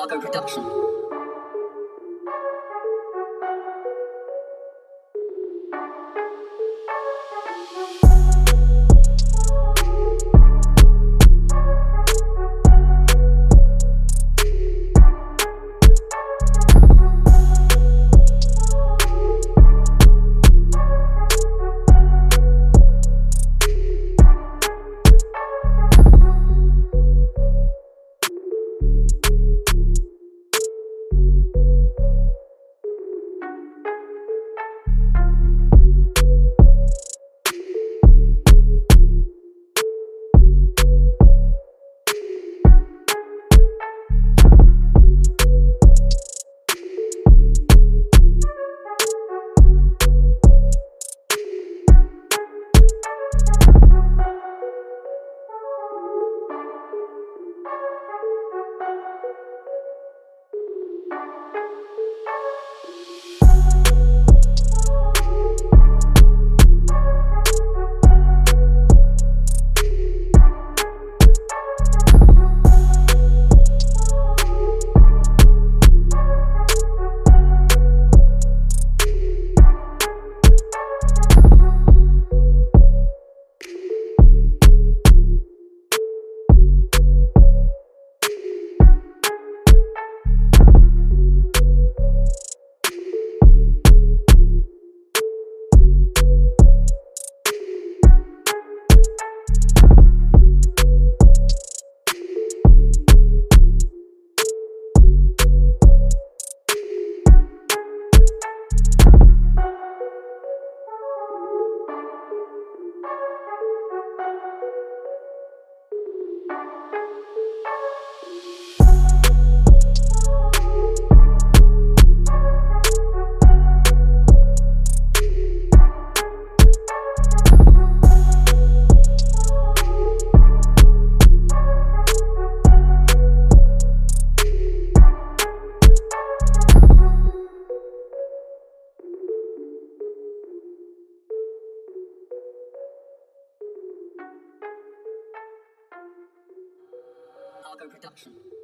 Algo Production. Algo Production.